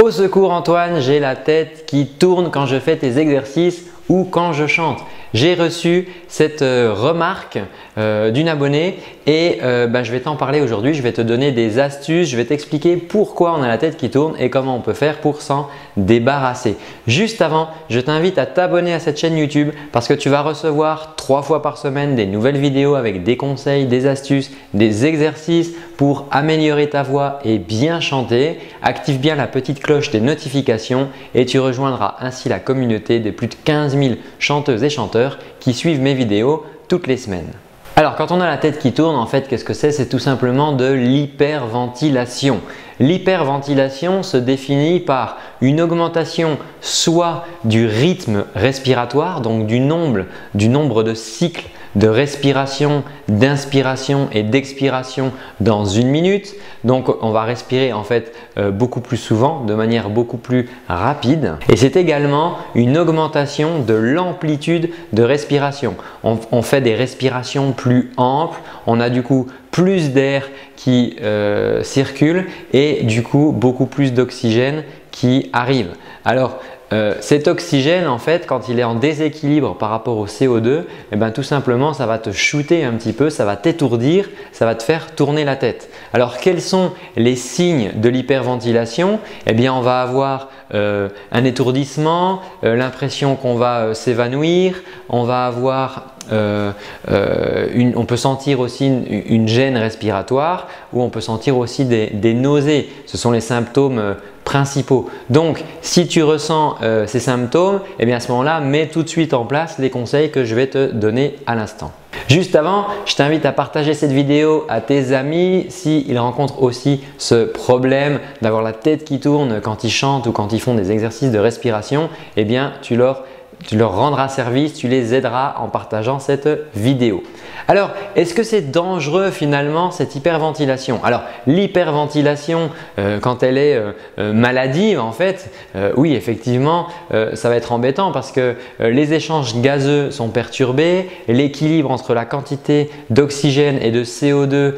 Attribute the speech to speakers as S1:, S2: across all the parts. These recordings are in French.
S1: Au secours Antoine, j'ai la tête qui tourne quand je fais tes exercices ou quand je chante. J'ai reçu cette euh, remarque euh, d'une abonnée et euh, bah, je vais t'en parler aujourd'hui. Je vais te donner des astuces, je vais t'expliquer pourquoi on a la tête qui tourne et comment on peut faire pour s'en débarrasser. Juste avant, je t'invite à t'abonner à cette chaîne YouTube parce que tu vas recevoir trois fois par semaine des nouvelles vidéos avec des conseils, des astuces, des exercices pour améliorer ta voix et bien chanter. Active bien la petite cloche des notifications et tu rejoindras ainsi la communauté des plus de 15 000 chanteuses et chanteurs qui suivent mes vidéos toutes les semaines. Alors quand on a la tête qui tourne, en fait, qu'est-ce que c'est? C'est tout simplement de l'hyperventilation. L'hyperventilation se définit par une augmentation soit du rythme respiratoire, donc du nombre, du nombre de cycles de respiration, d'inspiration et d'expiration dans une minute. Donc on va respirer en fait euh, beaucoup plus souvent, de manière beaucoup plus rapide. Et c'est également une augmentation de l'amplitude de respiration. On, fait des respirations plus amples, on a du coup plus d'air qui euh, circule et du coup beaucoup plus d'oxygène qui arrive. Alors euh, cet oxygène, en fait, quand il est en déséquilibre par rapport au CO2, eh ben, tout simplement, ça va te shooter un petit peu, ça va t'étourdir, ça va te faire tourner la tête. Alors, quels sont les signes de l'hyperventilation? Eh bien, on va avoir euh, un étourdissement, euh, l'impression qu'on va s'évanouir, on va avoir on peut sentir aussi une, gêne respiratoire ou on peut sentir aussi des nausées. Ce sont les symptômes principaux. Donc, si tu ressens euh, ces symptômes, eh bien à ce moment-là, mets tout de suite en place les conseils que je vais te donner à l'instant. Juste avant, je t'invite à partager cette vidéo à tes amis s'ils rencontrent aussi ce problème d'avoir la tête qui tourne quand ils chantent ou quand ils font des exercices de respiration. Eh bien, tu leur tu leur rendras service, tu les aideras en partageant cette vidéo. Alors, est-ce que c'est dangereux finalement cette hyperventilation? Alors, l'hyperventilation, euh, quand elle est euh, euh, maladive en fait, oui effectivement, ça va être embêtant parce que les échanges gazeux sont perturbés, l'équilibre entre la quantité d'oxygène et de CO2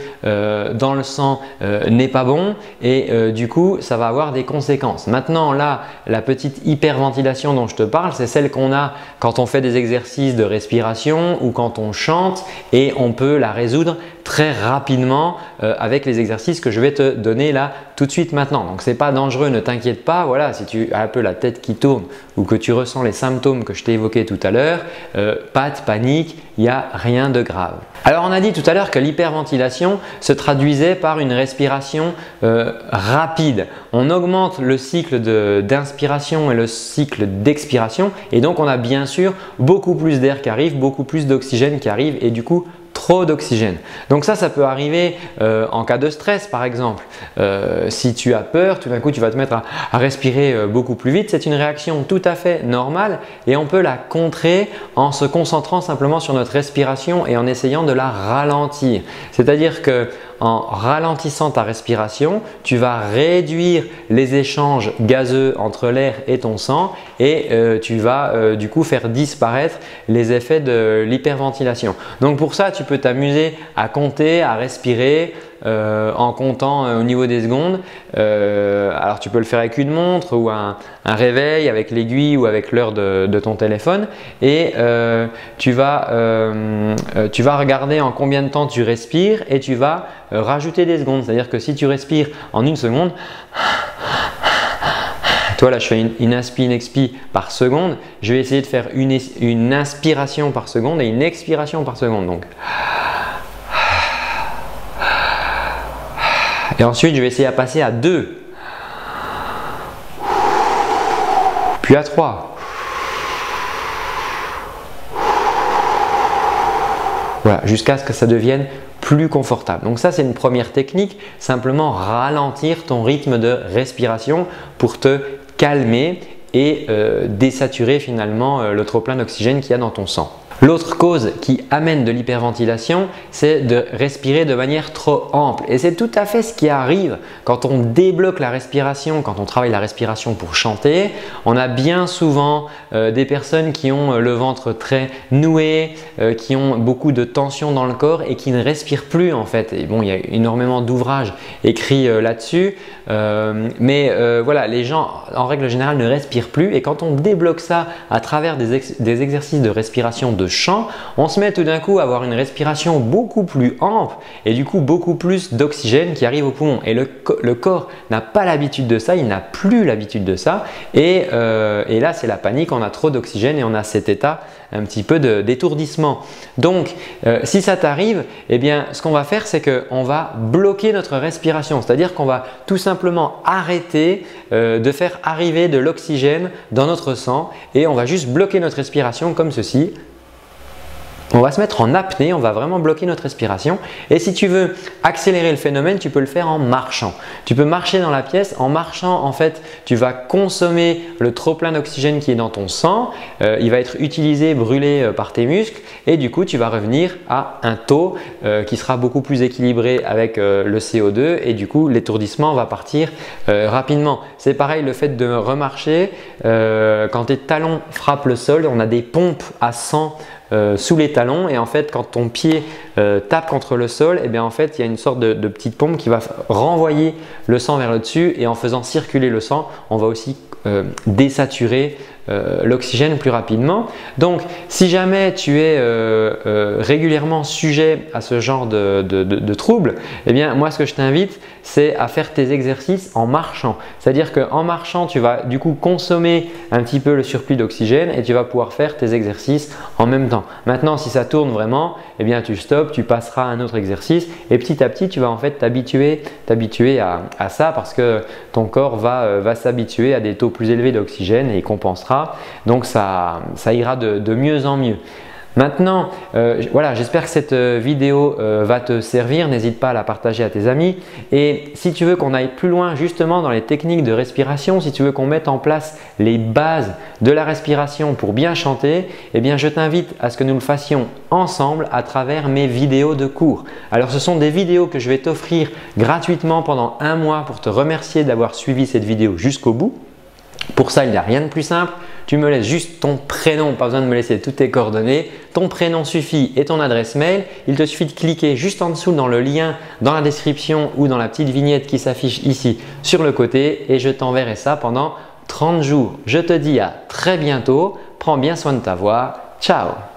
S1: dans le sang n'est pas bon et du coup, ça va avoir des conséquences. Maintenant, là, la petite hyperventilation dont je te parle, c'est celle qu'on quand on fait des exercices de respiration ou quand on chante et on peut la résoudre très rapidement euh, avec les exercices que je vais te donner là tout de suite maintenant. Donc ce n'est pas dangereux, ne t'inquiète pas. Voilà, si tu as un peu la tête qui tourne ou que tu ressens les symptômes que je t'ai évoqués tout à l'heure, euh, pas de panique, il n'y a rien de grave. Alors on a dit tout à l'heure que l'hyperventilation se traduisait par une respiration euh, rapide. On augmente le cycle d'inspiration et le cycle d'expiration et donc on a bien sûr beaucoup plus d'air qui arrive, beaucoup plus d'oxygène qui arrive et du coup trop d'oxygène. Donc ça, ça peut arriver euh, en cas de stress par exemple. Euh, si tu as peur, tout d'un coup tu vas te mettre à, respirer euh, beaucoup plus vite. C'est une réaction tout à fait normale et on peut la contrer en se concentrant simplement sur notre respiration et en essayant de la ralentir. C'est-à-dire que en ralentissant ta respiration, tu vas réduire les échanges gazeux entre l'air et ton sang et euh, tu vas euh, du coup faire disparaître les effets de l'hyperventilation. Donc pour ça, tu peux t'amuser à compter, à respirer, euh, en comptant euh, au niveau des secondes. Euh, alors tu peux le faire avec une montre ou un, réveil avec l'aiguille ou avec l'heure de, ton téléphone et tu, vas, regarder en combien de temps tu respires et tu vas rajouter des secondes. C'est-à-dire que si tu respires en une seconde, toi là je fais une, une une par seconde, je vais essayer de faire une, inspiration par seconde et une expiration par seconde. Et ensuite, je vais essayer à passer à 2. Puis à 3. Voilà, jusqu'à ce que ça devienne plus confortable. Donc ça, c'est une première technique, simplement ralentir ton rythme de respiration pour te calmer et euh, désaturer finalement euh, le trop plein d'oxygène qu'il y a dans ton sang. L'autre cause qui amène de l'hyperventilation, c'est de respirer de manière trop ample. Et c'est tout à fait ce qui arrive quand on débloque la respiration, quand on travaille la respiration pour chanter. On a bien souvent euh, des personnes qui ont euh, le ventre très noué, euh, qui ont beaucoup de tension dans le corps et qui ne respirent plus en fait. Et bon, il y a énormément d'ouvrages écrits là-dessus. mais voilà, les gens en règle générale ne respirent plus et quand on débloque ça à travers des, des exercices de respiration de chant, on se met tout d'un coup à avoir une respiration beaucoup plus ample et du coup beaucoup plus d'oxygène qui arrive au poumon. Et le, corps n'a pas l'habitude de ça, il n'a plus l'habitude de ça. Et, euh, et là, c'est la panique, on a trop d'oxygène et on a cet état un petit peu d'étourdissement. Donc, euh, si ça t'arrive, eh bien, ce qu'on va faire, c'est qu'on va bloquer notre respiration. C'est-à-dire qu'on va tout simplement arrêter euh, de faire arriver de l'oxygène dans notre sang et on va juste bloquer notre respiration comme ceci. On va se mettre en apnée, on va vraiment bloquer notre respiration. Et si tu veux accélérer le phénomène, tu peux le faire en marchant. Tu peux marcher dans la pièce. En marchant, en fait, tu vas consommer le trop plein d'oxygène qui est dans ton sang. Euh, il va être utilisé, brûlé euh, par tes muscles. Et du coup, tu vas revenir à un taux euh, qui sera beaucoup plus équilibré avec le CO2. Et du coup, l'étourdissement va partir rapidement. C'est pareil, le fait de remarcher. quand tes talons frappent le sol, on a des pompes à 100 euh, sous les talons. Et en fait quand ton pied euh, tape contre le sol, et eh bien en fait il y a une sorte de, petite pompe qui va renvoyer le sang vers le dessus. Et en faisant circuler le sang, on va aussi euh, désaturer euh, l'oxygène plus rapidement. Donc, si jamais tu es euh, euh, régulièrement sujet à ce genre de, troubles, eh bien, moi, ce que je t'invite, c'est à faire tes exercices en marchant. C'est-à-dire qu'en marchant, tu vas du coup consommer un petit peu le surplus d'oxygène et tu vas pouvoir faire tes exercices en même temps. Maintenant, si ça tourne vraiment, eh bien, tu stops, tu passeras à un autre exercice et petit à petit, tu vas en fait t'habituer, à, ça parce que ton corps va, va s'habituer à des taux plus élevés d'oxygène et il compensera donc ça, ira de, mieux en mieux. Maintenant, euh, voilà, j'espère que cette euh, vidéo euh, va te servir. N'hésite pas à la partager à tes amis. Et si tu veux qu'on aille plus loin justement dans les techniques de respiration, si tu veux qu'on mette en place les bases de la respiration pour bien chanter, eh bien je t'invite à ce que nous le fassions ensemble à travers mes vidéos de cours. Alors ce sont des vidéos que je vais t'offrir gratuitement pendant un mois pour te remercier d'avoir suivi cette vidéo jusqu'au bout. Pour ça, il n'y a rien de plus simple. Tu me laisses juste ton prénom, pas besoin de me laisser toutes tes coordonnées. Ton prénom suffit et ton adresse mail. Il te suffit de cliquer juste en dessous dans le lien dans la description ou dans la petite vignette qui s'affiche ici sur le côté et je t'enverrai ça pendant 30 jours. Je te dis à très bientôt. Prends bien soin de ta voix. Ciao